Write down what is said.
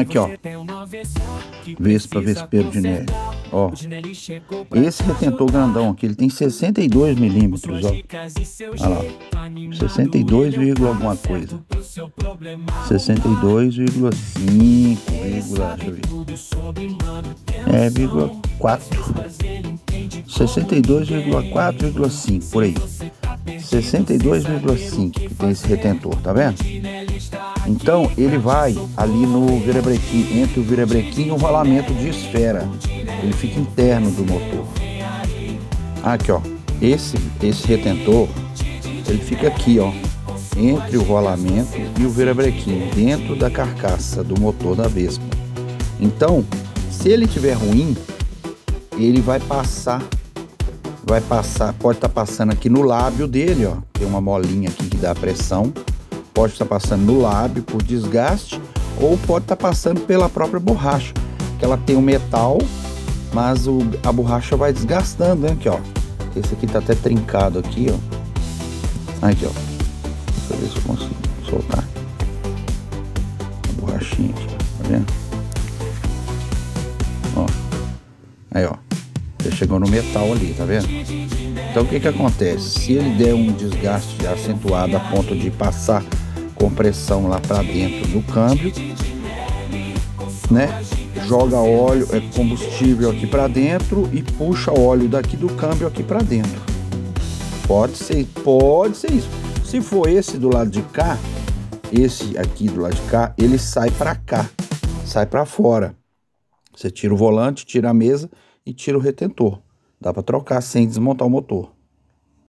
Aqui, ó. Vespa Neve. Ó. Esse retentor grandão aqui, ele tem 62 milímetros, ó. Olha lá. 62, alguma coisa. 62,5, deixa eu ver. É, vírgula 4. 62,4,5 por aí. 62,5 que tem esse retentor, tá vendo? Então ele vai ali no virabrequim, entre o virabrequim e o rolamento de esfera. Ele fica interno do motor. Aqui ó, esse esse retentor ele fica aqui ó, entre o rolamento e o virabrequim, dentro da carcaça do motor da Vespa. Então, se ele tiver ruim, ele vai passar vai passar, pode estar tá passando aqui no lábio dele, ó. Tem uma molinha aqui que dá pressão. Pode estar tá passando no lábio por desgaste ou pode estar tá passando pela própria borracha, que ela tem o metal, mas o, a borracha vai desgastando, né? Aqui, ó. Esse aqui tá até trincado aqui, ó. Aqui, ó. Deixa eu ver se eu consigo soltar. A borrachinha aqui. Tá vendo? Ó. Aí, ó. Já chegou no metal ali, tá vendo? Então o que que acontece? Se ele der um desgaste acentuado a ponto de passar compressão lá para dentro do câmbio, né? Joga óleo, é combustível aqui para dentro e puxa óleo daqui do câmbio aqui para dentro. Pode ser, pode ser isso. Se for esse do lado de cá, esse aqui do lado de cá, ele sai para cá, sai para fora. Você tira o volante, tira a mesa e tira o retentor. Dá para trocar sem desmontar o motor.